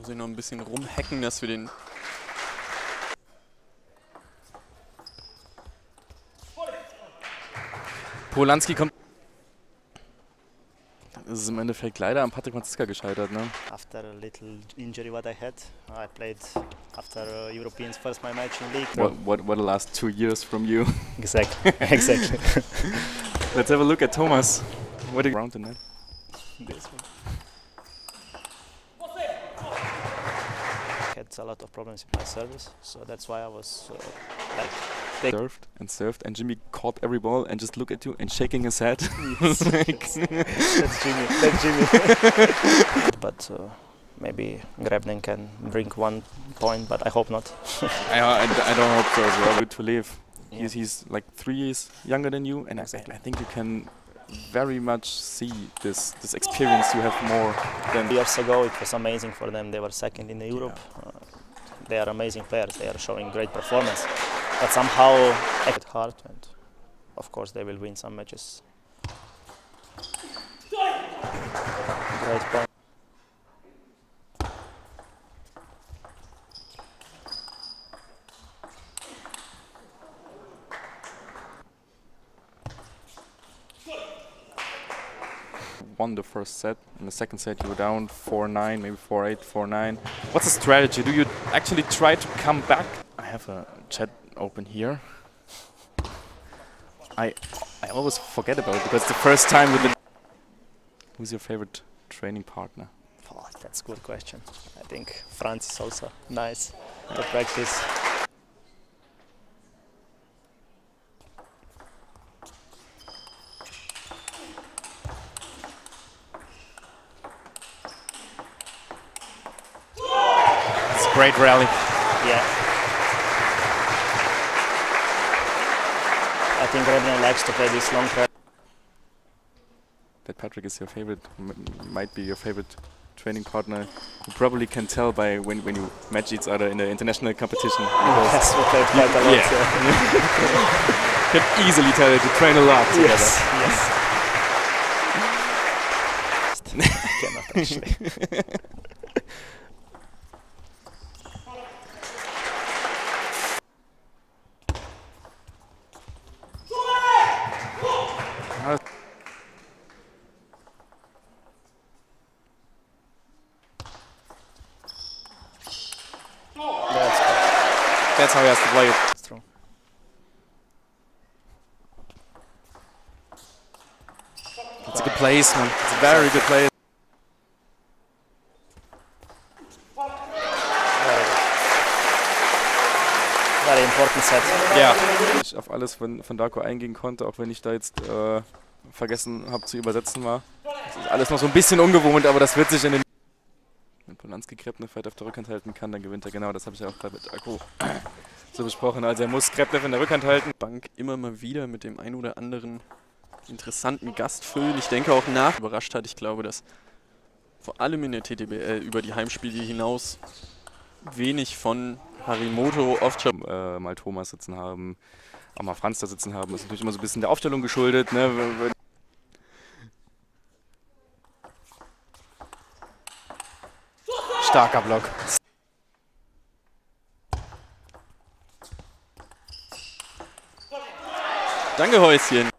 Muss ich noch ein bisschen rumhacken, dass wir den Polanski kommt. Dann ist im Endeffekt leider an Patrick Franziska gescheitert. Ne? After a little injury what I had, I played after uh, Europeans first my match in league. What, what, what the last two years from you? Exactly, exactly. Let's have a look at Thomas. What did around the net? this one. A lot of problems with my service, so that's why I was uh, like Served and served, and Jimmy caught every ball and just look at you and shaking his head. Yes, Like- that's Jimmy. That's Jimmy. but uh, maybe Grebnen can bring one point, but I hope not. I, I, I don't hope so as well. Good to live. Yeah. He's, he's like three years younger than you, and exactly, I think you can very much see this this experience you have more than Years ago, it was amazing for them. They were second in the Europe. Uh, they are amazing players. They are showing great performance, but somehow act hard, and of course they will win some matches. Great point. Won the first set. In the second set, you were down 4-9, maybe 4-8, 4-9. What's the strategy? Do you actually try to come back? I have a chat open here. I I always forget about it because it's the first time with the. Who's your favorite training partner? Oh, that's a good question. I think France is also nice to practice. Great rally. Yeah. I think Rebner likes to play this long pair. That Patrick is your favorite, m- might be your favorite training partner. You probably can tell by when, when you match each other in the international competition. because Yes, we played quite a lot. Yeah. yeah. can easily tell that you train a lot together. Yes, yes. Cannot actually. That's how he has to play it. That's true. It's a good placement. It's a very good play. Very, important set. Ja. Ich auf alles von, von Darko eingehen konnte, auch wenn ich da jetzt äh, vergessen habe zu übersetzen war. Das ist alles noch so ein bisschen ungewohnt, aber das wird sich in den... Wenn Polanski Krepnev halt auf der Rückhand halten kann, dann gewinnt er. Genau, das habe ich ja auch bei Darko so besprochen. Also er muss Krepnev in der Rückhand halten. Bank immer mal wieder mit dem ein oder anderen interessanten Gast füllen. Ich denke auch nach überrascht hat. Ich glaube, dass vor allem in der TTBL über die Heimspiele hinaus wenig von Harimoto oft schon äh, mal Thomas sitzen haben, auch mal Franz da sitzen haben. ist natürlich immer so ein bisschen der Aufstellung geschuldet. Ne? Wenn- wenn- Starker Block. Danke, Häuschen.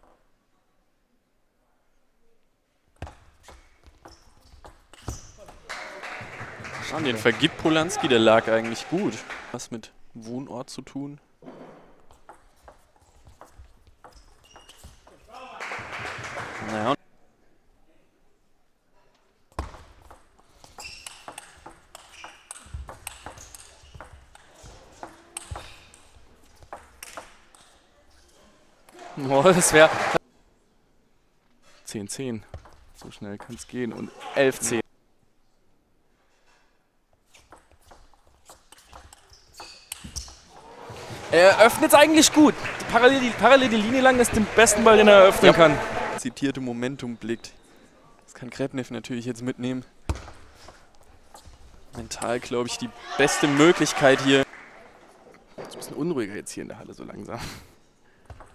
Ah, den vergibt Polanski, der lag eigentlich gut. Was mit Wohnort zu tun? Naja. Oh, das wäre 10-10. So schnell kann es gehen. Und 11-10. Er öffnet es eigentlich gut. Parallel die, parallel die Linie lang ist den besten Ball, den er eröffnen Ja. kann. zitierte Momentum blickt. Das kann Krebnev natürlich jetzt mitnehmen. Mental, glaube ich, die beste Möglichkeit hier. ist ein bisschen unruhiger jetzt hier in der Halle so langsam.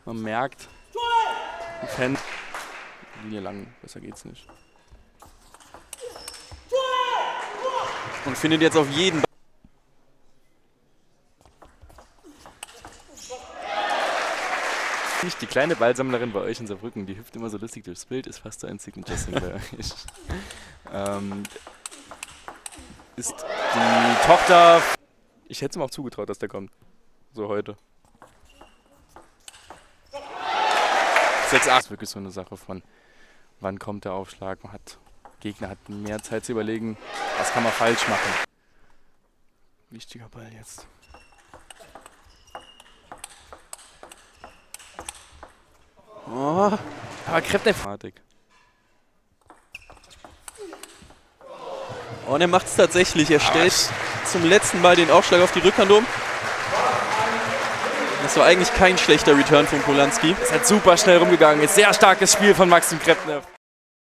Man merkt, die Fans. Linie lang, besser geht's nicht. Und findet jetzt auf jeden Die kleine Ballsammlerin bei euch in Saarbrücken, die hüpft immer so lustig durchs Bild, ist fast so ein Signature-Sing bei euch. Ähm, ist die Tochter. Ich hätte es ihm auch zugetraut, dass der kommt. So heute. 6-8 ist wirklich so eine Sache von, wann kommt der Aufschlag. Man hat, Gegner hat mehr Zeit zu überlegen, was kann man falsch machen. Wichtiger Ball jetzt. Oh, Aber Kräfte und er macht es tatsächlich. Er stellt zum letzten Mal den Aufschlag auf die Rückhand um. Das war eigentlich kein schlechter Return von Polanski. Ist halt super schnell rumgegangen. Sehr starkes Spiel von Maxim Krepnev.